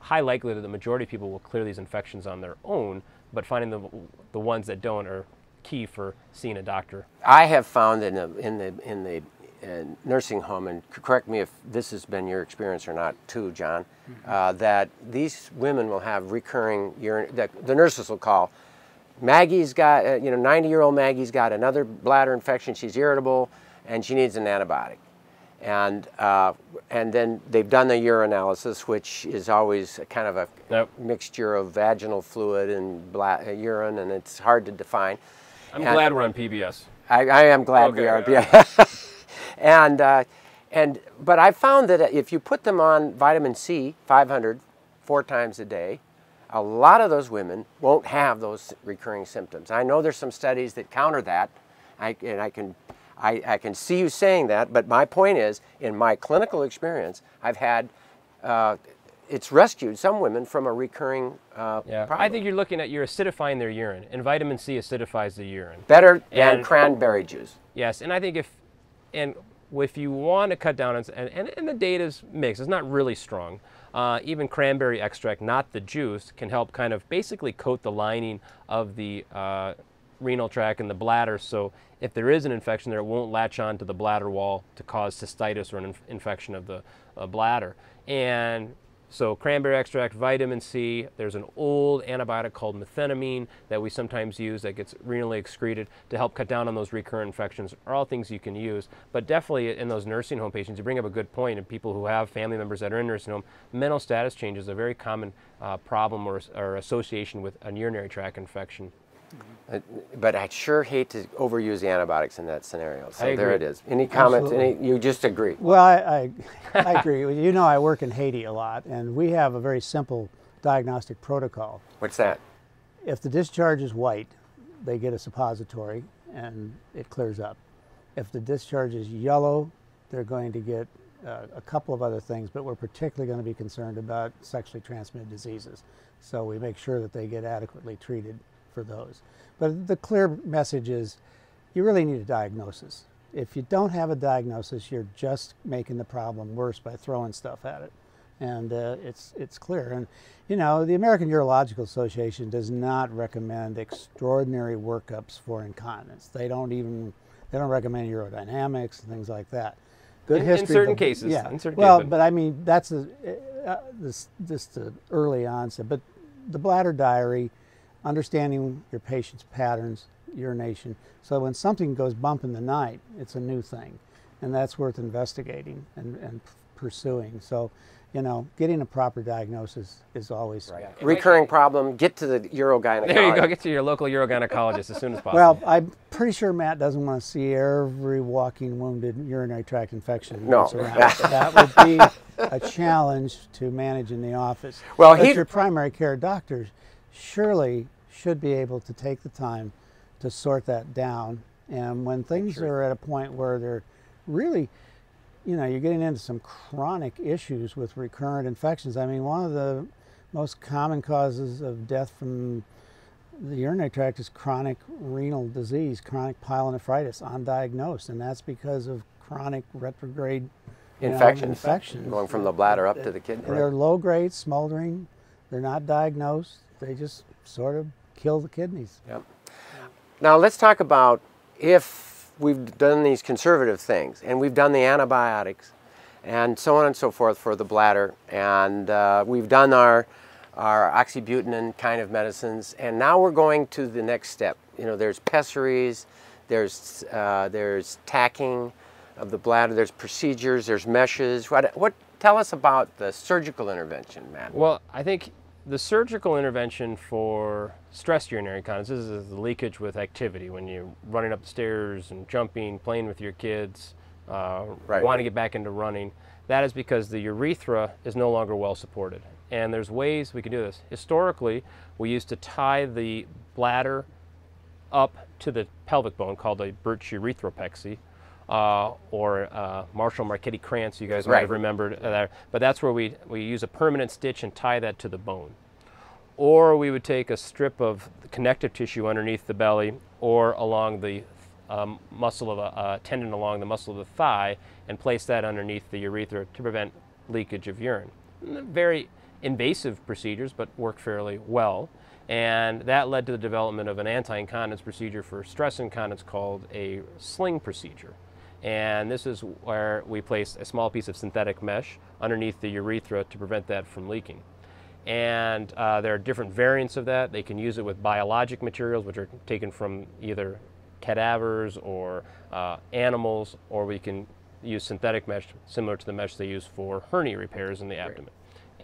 high likelihood that the majority of people will clear these infections on their own, but finding the, the ones that don't are key for seeing a doctor. I have found in the in the in the uh, nursing home, and correct me if this has been your experience or not, too, John, mm-hmm. uh, that these women will have recurring urine. That the nurses will call. Maggie's got, uh, you know, 90-year-old Maggie's got another bladder infection. She's irritable, and she needs an antibiotic. And uh, and then they've done the urinalysis, which is always kind of a yep. mixture of vaginal fluid and bla- uh, urine, and it's hard to define. I'm and glad we're on PBS. I, I am glad okay, we are. Yeah. and uh, and but I found that if you put them on vitamin C, 500, four times a day, a lot of those women won't have those recurring symptoms. I know there's some studies that counter that, I, and I can. I, I can see you saying that, but my point is, in my clinical experience, I've had uh, it's rescued some women from a recurring uh, yeah. problem. I think you're looking at you're acidifying their urine, and vitamin C acidifies the urine. Better than and, cranberry juice. Yes, and I think if and if you want to cut down on and, and, and the data is mixed, it's not really strong. Uh, even cranberry extract, not the juice, can help kind of basically coat the lining of the uh, renal tract and the bladder. So if there is an infection there, it won't latch on to the bladder wall to cause cystitis or an inf infection of the uh, bladder. And so cranberry extract, vitamin C, there's an old antibiotic called methenamine that we sometimes use that gets renally excreted to help cut down on those recurrent infections are all things you can use. But definitely in those nursing home patients, you bring up a good point in people who have family members that are in nursing home, mental status change is a very common uh, problem or, or association with a urinary tract infection. Uh, but I sure hate to overuse the antibiotics in that scenario. So there it is. Any comments? Any, you just agree? Well, I, I, I agree. you know, I work in Haiti a lot, and we have a very simple diagnostic protocol. What's that? If the discharge is white, they get a suppository and it clears up. If the discharge is yellow, they're going to get uh, a couple of other things, but we're particularly going to be concerned about sexually transmitted diseases. So we make sure that they get adequately treated for those. But the clear message is you really need a diagnosis. If you don't have a diagnosis, you're just making the problem worse by throwing stuff at it. And uh, it's, it's clear. And, you know, the American Urological Association does not recommend extraordinary workups for incontinence. They don't even, they don't recommend urodynamics and things like that. Good in, history. In certain cases. Yeah. In certain well, cases. but I mean, that's a, uh, this, this the early onset. But the bladder diary, understanding your patient's patterns, urination. So when something goes bump in the night, it's a new thing. And that's worth investigating and, and pursuing. So, you know, getting a proper diagnosis is always right. recurring problem. Get to the urogynecologist. There you go. Get to your local urogynecologist as soon as possible. Well, I'm pretty sure Matt doesn't want to see every walking wounded urinary tract infection. No, that would be a challenge to manage in the office. Well, but he- your primary care doctors surely should be able to take the time to sort that down. And when things are at a point where they're really, you know, you're getting into some chronic issues with recurrent infections. I mean, one of the most common causes of death from the urinary tract is chronic renal disease, chronic pyelonephritis, undiagnosed, and that's because of chronic retrograde you know, Infections, infections. going from the bladder up to the kidney. They're low grade, smoldering. They're not diagnosed. They just sort of kill the kidneys. Yep. Now let's talk about if we've done these conservative things and we've done the antibiotics and so on and so forth for the bladder and uh, we've done our our oxybutynin kind of medicines and now we're going to the next step. You know, there's pessaries, there's uh, there's tacking of the bladder, there's procedures, there's meshes. What what tell us about the surgical intervention, Matt? Well, I think the surgical intervention for stress urinary incontinence this is the leakage with activity when you're running up the stairs and jumping, playing with your kids, uh, Right. want to get back into running. That is because the urethra is no longer well supported. And there's ways we can do this. Historically, we used to tie the bladder up to the pelvic bone called a Burch urethropexy. Uh, or uh, Marshall Marchetti Krantz, you guys might have remembered that. But that's where we, we use a permanent stitch and tie that to the bone. Or we would take a strip of connective tissue underneath the belly or along the um, muscle of a uh, tendon along the muscle of the thigh and place that underneath the urethra to prevent leakage of urine. Very invasive procedures, but work fairly well. And that led to the development of an anti incontinence procedure for stress incontinence called a sling procedure. And this is where we place a small piece of synthetic mesh underneath the urethra to prevent that from leaking. And uh, there are different variants of that. They can use it with biologic materials, which are taken from either cadavers or uh, animals, or we can use synthetic mesh similar to the mesh they use for hernia repairs in the abdomen.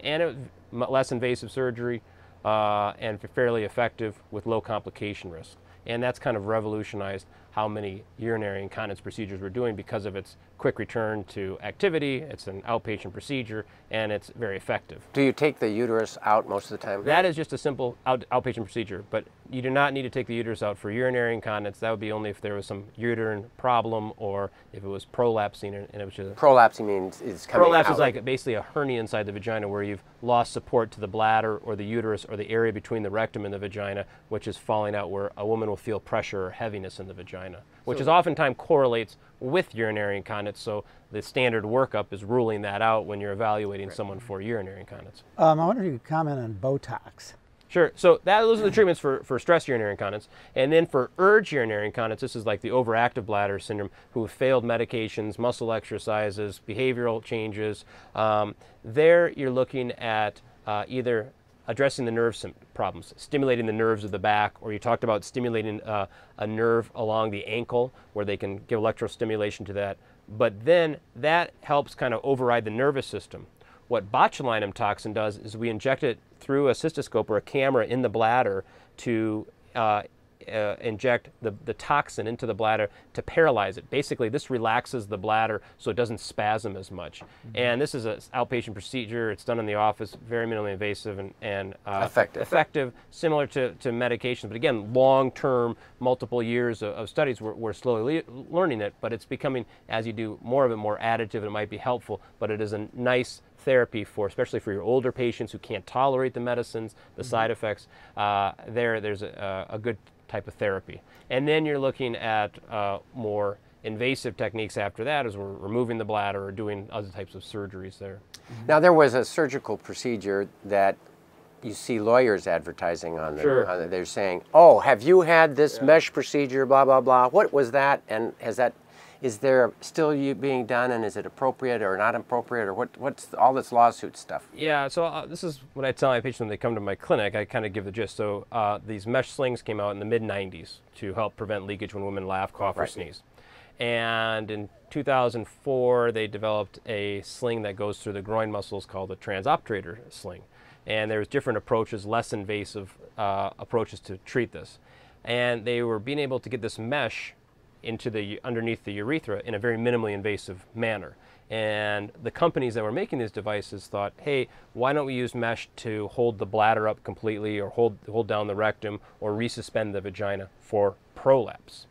And it, less invasive surgery uh, and fairly effective with low complication risk. And that's kind of revolutionized how many urinary incontinence procedures we're doing because of its quick return to activity. It's an outpatient procedure and it's very effective. Do you take the uterus out most of the time? That is just a simple out, outpatient procedure, but you do not need to take the uterus out for urinary incontinence. That would be only if there was some uterine problem or if it was prolapsing, and it was just Prolapsing means it's coming Prolapse out. is like basically a hernia inside the vagina where you've lost support to the bladder or the uterus or the area between the rectum and the vagina, which is falling out where a woman will feel pressure or heaviness in the vagina, which is oftentimes correlates with urinary incontinence. So the standard workup is ruling that out when you're evaluating someone for urinary incontinence. Um, I wonder if you could comment on Botox. Sure. So that, those are the treatments for, for stress urinary incontinence. And then for urge urinary incontinence, this is like the overactive bladder syndrome who have failed medications, muscle exercises, behavioral changes. Um, there you're looking at uh, either addressing the nerve problems, stimulating the nerves of the back, or you talked about stimulating uh, a nerve along the ankle where they can give electrostimulation to that. But then that helps kind of override the nervous system. What botulinum toxin does is we inject it through a cystoscope or a camera in the bladder to uh, uh, inject the, the toxin into the bladder to paralyze it. Basically, this relaxes the bladder so it doesn't spasm as much. And this is an outpatient procedure. It's done in the office, very minimally invasive and, and uh, Effective. effective, similar to, to medications. But again, long term, multiple years of, of studies, we're, we're slowly le- learning it, but it's becoming, as you do more of it, more additive and it might be helpful. But it is a nice therapy for, especially for your older patients who can't tolerate the medicines, the side effects. Uh, there, there's a, a good type of therapy. And then you're looking at uh, more invasive techniques after that as we're removing the bladder or doing other types of surgeries there. Now there was a surgical procedure that you see lawyers advertising on the, Sure. on the- they're saying, "Oh, have you had this mesh procedure blah blah blah. What was that and has that is there still you being done and is it appropriate or not appropriate or what what's all this lawsuit stuff?" Yeah, so uh, this is what I tell my patients when they come to my clinic. I kind of give the gist. So uh, these mesh slings came out in the mid 90s to help prevent leakage when women laugh, cough, or sneeze. And in 2004, they developed a sling that goes through the groin muscles called the transobturator sling. And there's different approaches, less invasive uh, approaches to treat this. And they were being able to get this mesh into the underneath the urethra in a very minimally invasive manner. And the companies that were making these devices thought, hey, why don't we use mesh to hold the bladder up completely or hold, hold down the rectum or resuspend the vagina for prolapse?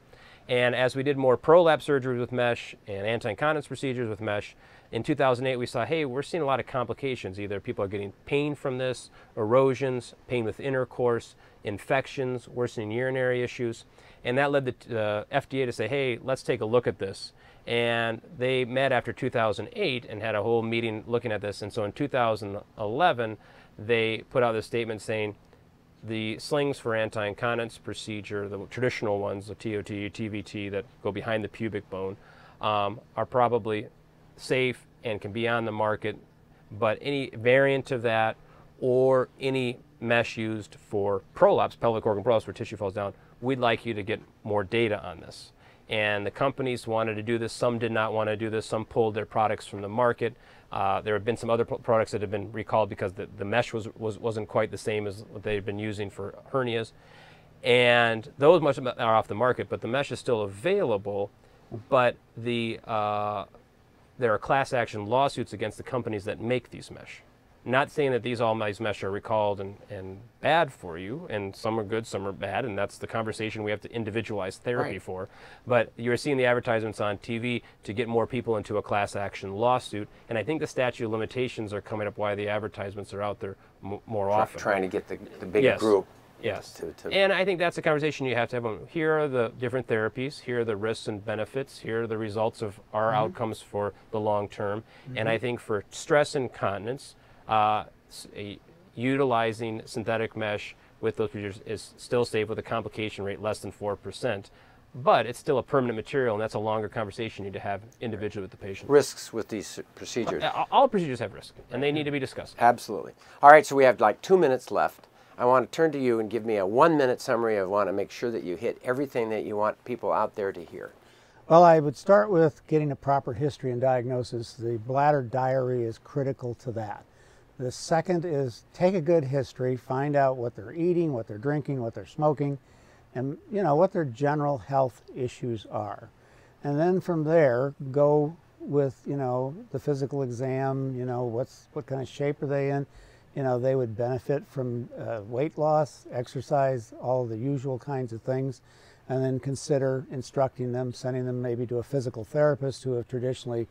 And as we did more prolapse surgeries with mesh and anti-incontinence procedures with mesh, in 2008 we saw, hey, we're seeing a lot of complications. Either people are getting pain from this, erosions, pain with intercourse, infections, worsening urinary issues. And that led the uh, FDA to say, hey, let's take a look at this and they met after 2008 and had a whole meeting looking at this. And so in 2011, they put out this statement saying the slings for anti-incontinence procedure, the traditional ones, the TOT, TVT that go behind the pubic bone, um, are probably safe and can be on the market. But any variant of that or any mesh used for prolapse, pelvic organ prolapse, where tissue falls down, we'd like you to get more data on this and the companies wanted to do this. Some did not want to do this. Some pulled their products from the market. Uh, there have been some other products that have been recalled because the, the mesh was, was, wasn't quite the same as what they've been using for hernias. And those much are off the market, but the mesh is still available. But the, uh, there are class action lawsuits against the companies that make these mesh. Not saying that these all these mesh are recalled and, and bad for you, and some are good, some are bad, and that's the conversation we have to individualize therapy right. for. But you're seeing the advertisements on TV to get more people into a class action lawsuit, and I think the statute of limitations are coming up why the advertisements are out there more often. Trying to get the, the big yes. group. Yes. To, to and I think that's a conversation you have to have. Here are the different therapies. Here are the risks and benefits. Here are the results of our mm-hmm. outcomes for the long term. Mm-hmm. And I think for stress incontinence, uh, utilizing synthetic mesh with those procedures is still safe with a complication rate less than 4%. But it's still a permanent material, and that's a longer conversation you need to have individually with the patient. Risks with these procedures? Uh, all procedures have risks, and they need to be discussed. Absolutely. All right, so we have like two minutes left. I want to turn to you and give me a one minute summary. I want to make sure that you hit everything that you want people out there to hear. Well, I would start with getting a proper history and diagnosis. The bladder diary is critical to that. The second is take a good history, find out what they're eating, what they're drinking, what they're smoking, and you know what their general health issues are. And then from there, go with you know the physical exam. You know what's what kind of shape are they in. You know they would benefit from uh, weight loss, exercise, all the usual kinds of things, and then consider instructing them, sending them maybe to a physical therapist who have traditionally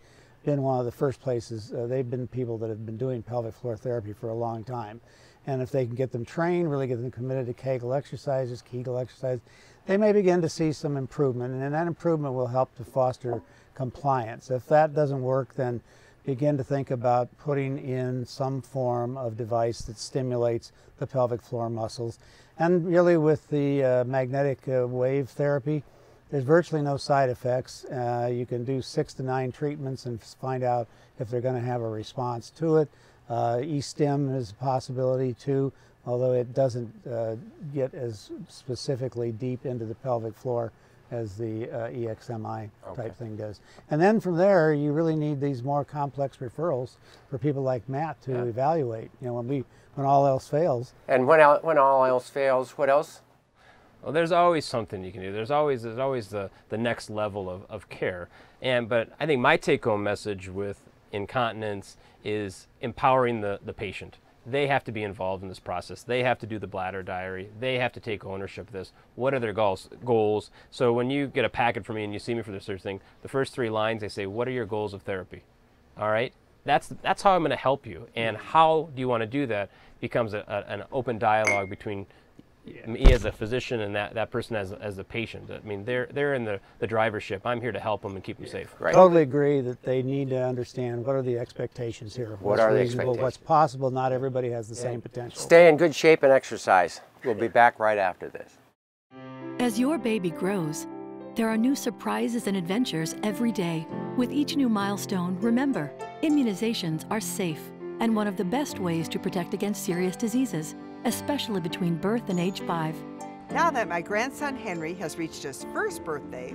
been one of the first places. Uh, they've been people that have been doing pelvic floor therapy for a long time. And if they can get them trained, really get them committed to Kegel exercises, Kegel exercises, they may begin to see some improvement. And that improvement will help to foster compliance. If that doesn't work, then begin to think about putting in some form of device that stimulates the pelvic floor muscles. And really with the uh, magnetic uh, wave therapy, there's virtually no side effects. Uh, you can do six to nine treatments and find out if they're going to have a response to it. Uh, E-stim is a possibility too, although it doesn't uh, get as specifically deep into the pelvic floor as the uh, EXMI okay. type thing does. And then from there, you really need these more complex referrals for people like Matt to yeah. evaluate. You know, when we when all else fails. And when when all else fails, what else? Well, there's always something you can do. There's always there's always the, the next level of, of care. And but I think my take home message with incontinence is empowering the, the patient. They have to be involved in this process. They have to do the bladder diary. They have to take ownership of this. What are their goals? Goals. So when you get a packet from me and you see me for this sort of thing, the first three lines they say, "What are your goals of therapy?" All right. That's that's how I'm going to help you. And how do you want to do that becomes a, a, an open dialogue between me as a physician and that, that person as, as a patient. I mean, they're, they're in the, the driver's ship. I'm here to help them and keep them yeah, safe. Right. Totally agree that they need to understand what are the expectations here. What what's are the expectations? What's possible. Not everybody has the yeah. same potential. Stay in good shape and exercise. We'll be back right after this. As your baby grows, there are new surprises and adventures every day. With each new milestone, remember, immunizations are safe and one of the best ways to protect against serious diseases especially between birth and age five. Now that my grandson Henry has reached his first birthday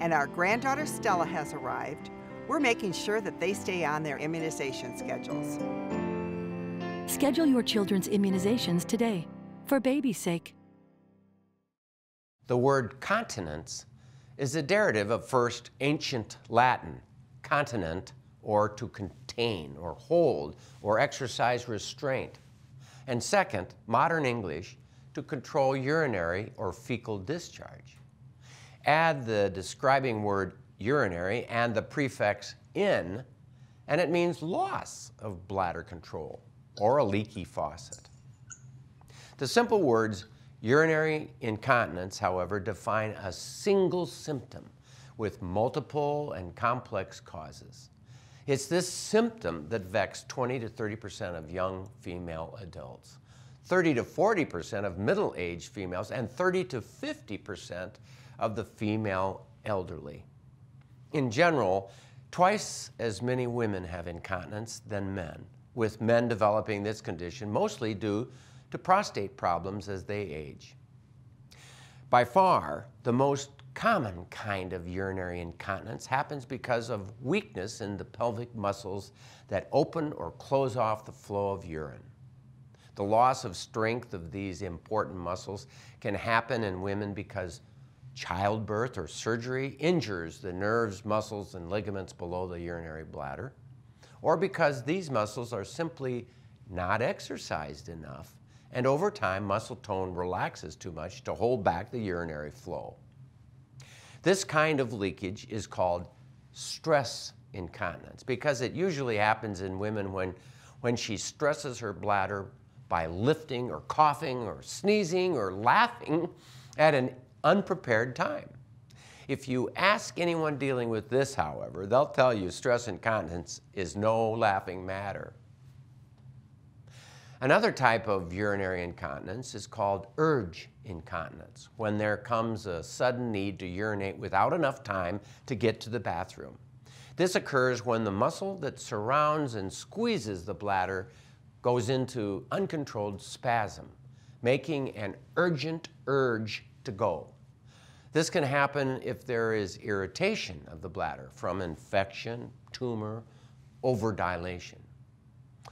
and our granddaughter Stella has arrived, we're making sure that they stay on their immunization schedules. Schedule your children's immunizations today, for baby's sake. The word continence is a derivative of first ancient Latin, continent, or to contain, or hold, or exercise restraint. And second, modern English, to control urinary or fecal discharge. Add the describing word urinary and the prefix in, and it means loss of bladder control or a leaky faucet. The simple words urinary incontinence, however, define a single symptom with multiple and complex causes. It's this symptom that vexed 20 to 30% of young female adults, 30 to 40% of middle aged females, and 30 to 50% of the female elderly. In general, twice as many women have incontinence than men, with men developing this condition mostly due to prostate problems as they age. By far, the most common kind of urinary incontinence happens because of weakness in the pelvic muscles that open or close off the flow of urine. The loss of strength of these important muscles can happen in women because childbirth or surgery injures the nerves, muscles, and ligaments below the urinary bladder, or because these muscles are simply not exercised enough, and over time muscle tone relaxes too much to hold back the urinary flow. This kind of leakage is called stress incontinence because it usually happens in women when, when she stresses her bladder by lifting or coughing or sneezing or laughing at an unprepared time. If you ask anyone dealing with this, however, they'll tell you stress incontinence is no laughing matter. Another type of urinary incontinence is called urge incontinence, when there comes a sudden need to urinate without enough time to get to the bathroom. This occurs when the muscle that surrounds and squeezes the bladder goes into uncontrolled spasm, making an urgent urge to go. This can happen if there is irritation of the bladder from infection, tumor, overdilation.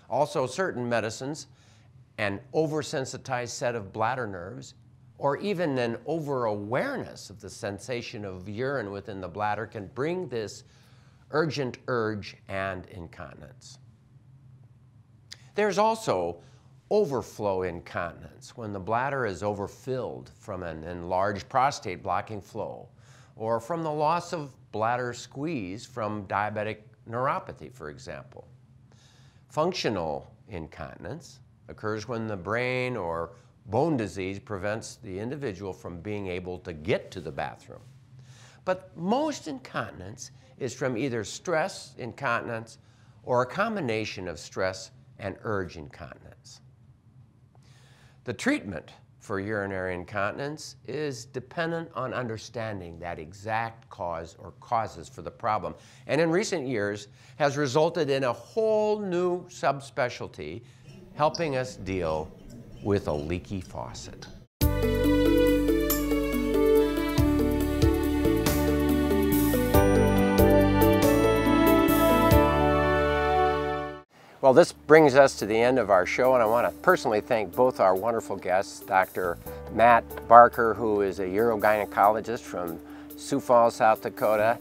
Also, certain medicines, an oversensitized set of bladder nerves, or even an over-awareness of the sensation of urine within the bladder can bring this urgent urge and incontinence. There's also overflow incontinence when the bladder is overfilled from an enlarged prostate blocking flow, or from the loss of bladder squeeze from diabetic neuropathy, for example. Functional incontinence occurs when the brain or bone disease prevents the individual from being able to get to the bathroom. But most incontinence is from either stress incontinence or a combination of stress and urge incontinence. The treatment for urinary incontinence is dependent on understanding that exact cause or causes for the problem. And in recent years has resulted in a whole new subspecialty helping us deal with a leaky faucet. Well, this brings us to the end of our show, and I want to personally thank both our wonderful guests, Dr. Matt Barker, who is a urogynecologist from Sioux Falls, South Dakota,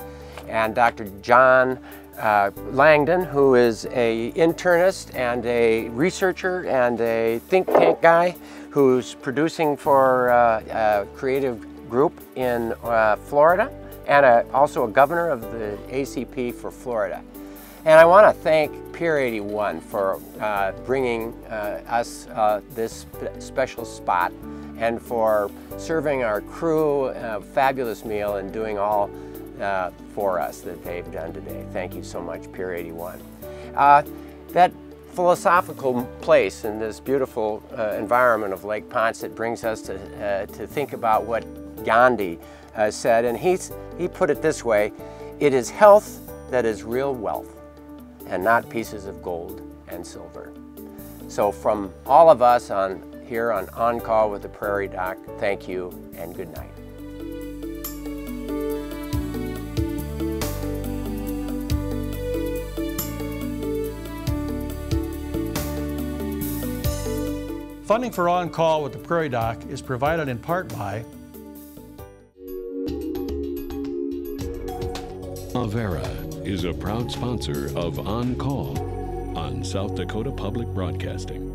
and Dr. John uh, Langdon, who is a internist and a researcher and a think tank guy who's producing for uh, a creative group in uh, Florida and a, also a governor of the ACP for Florida. And I want to thank Pier 81 for uh, bringing uh, us uh, this special spot and for serving our crew a fabulous meal and doing all uh, for us that they've done today. Thank you so much, Pier 81. Uh, that philosophical place in this beautiful uh, environment of Lake Poinsett brings us to, to think about what Gandhi has said, and he's, he put it this way, it is health that is real wealth and not pieces of gold and silver. So from all of us on here on On Call with the Prairie Doc, thank you and good night. Funding for On Call with the Prairie Doc is provided in part by Avera is a proud sponsor of On Call on South Dakota Public Broadcasting.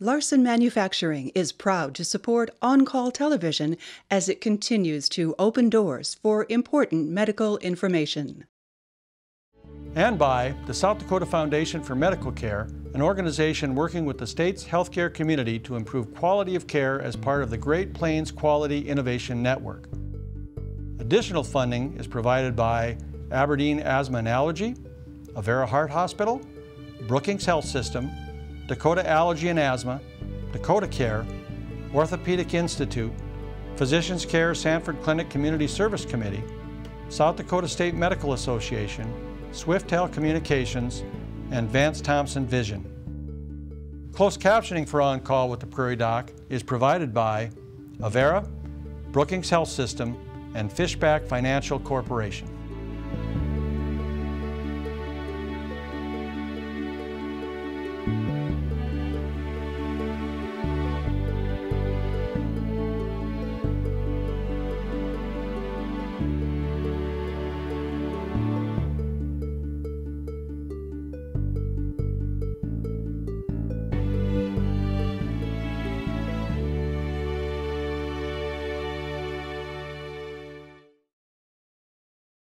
Larson Manufacturing is proud to support On Call Television as it continues to open doors for important medical information. And by the South Dakota Foundation for Medical Care, an organization working with the state's healthcare community to improve quality of care as part of the Great Plains Quality Innovation Network. Additional funding is provided by Aberdeen Asthma and Allergy, Avera Heart Hospital, Brookings Health System, Dakota Allergy and Asthma, Dakota Care, Orthopedic Institute, Physicians Care Sanford Clinic Community Service Committee, South Dakota State Medical Association, Swiftel Communications, and Vance Thompson Vision. Closed captioning for On Call with the Prairie Doc is provided by Avera, Brookings Health System, and Fishback Financial Corporation.